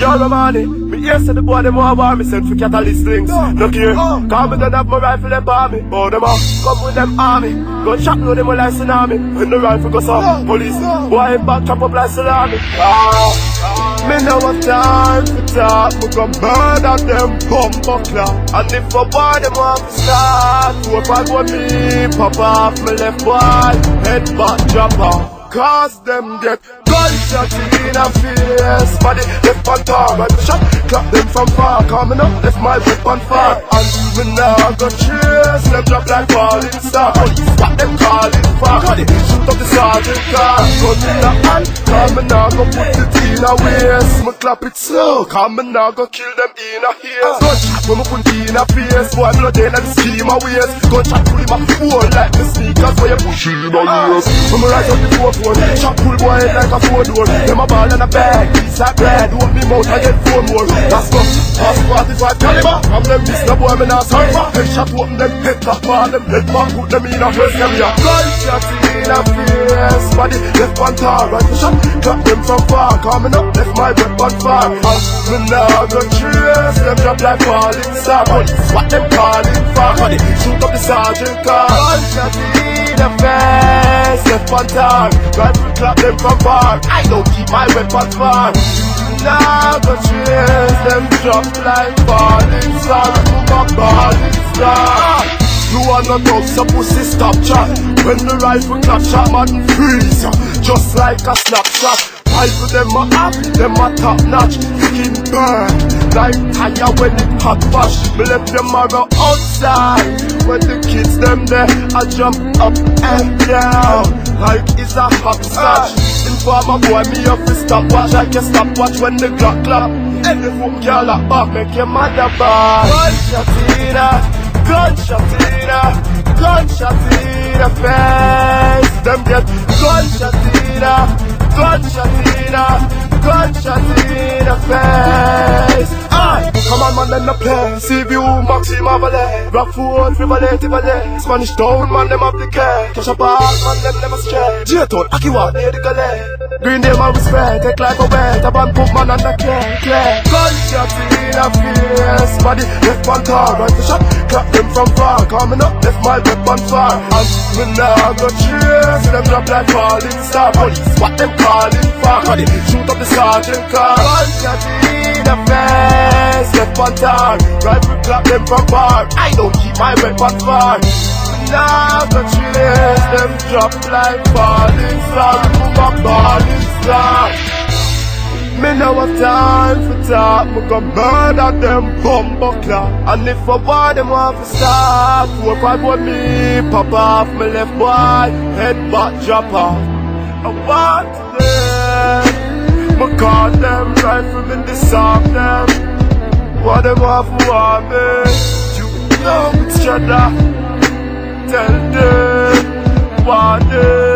Yo, Romani, me hear say the boy them want war me send for catalyst links. Look here, come me don't have my rifle them bomb me. Bow them up, come with them army. Go shot load them all like tsunami. When the rifle goes up, police, boy back chop up like salami. Ah, me know what time for talk. Me go murder them bumper clap. And if a boy them want to start, four five one me pop off me left boy head back drop off. Cause them get gunshot in a face Body. Left on target Shot. Clap them from far Coming up. Left my whip weapon far And me now go chase Them drop like falling star Police what them calling for shoot up the sergeant car. Gun in the hand. Come me now go put it in a waist. Me clap it slow. Come me now go kill them in a haze. Gunshot when me put in a face Boy blood in and scheme a waist. Gunshot pull him a hole like the sneakers Where you push in a ah. waist When me rise up the four phone. Shot pull boy head like a four door. Them a ball in a bag. Piece of bread. Open me mouth I get four more That's go Pass 45 caliber From them the boy me not surfer Headshot open them head clap all them. Head back put them in a area Gunshot in a face Body left one tar Right shot Clap them from far. Coming up left my weapon far And me now go chase Them drop like falling star Police what them calling for Body shoot up the sergeant car. The face Left one tar Right clap them from far I don't keep my weapons far Now go chase them drop like falling star. Move up star Not up, so pussy stop chat. When the rifle clap shot man freeze. Just like a snapshot. Rifle them a up, them a top notch. Skin burn, like tire when it hot wash. Me left them arrow outside. When the kids them there, I jump up and down. Like it's a hot hopscotch a boy, me up to stop watch. I can stop watch when the clock clap. Any foot girl back, make your mother bad Gunshot in her, gunshot in Gunshot in her face. Them get gunshot in her Gunshot in her Gunshot in her face man, them no play Seaview, Maxi Marvalet Rockfort, Rivale, Tivoli Spanish Town, man, them the care Cash. A bag, man, them never stray J-Town, Akiwa, near the Green day, man, respect Take like a wet, a band put man under clear, clear Gunshot in her face Body left one car, right the shot Clap them from far, coming up, left my weapon far And me now go chase Them drop like falling star Police, what them calling for? Shoot up the sergeant car. Gunshot in the face Left one tar Rifle clap them from far I don't keep my weapon far. Now go chase Them drop like falling star Move up falling star me know have time for talk, me go murder them bumper clap And if a boy them want to stop Four five with me, pop off me left boy. Head back drop off. I want call them rifle me disarm them. What them want for want me You know it's cheddar Tell them, want them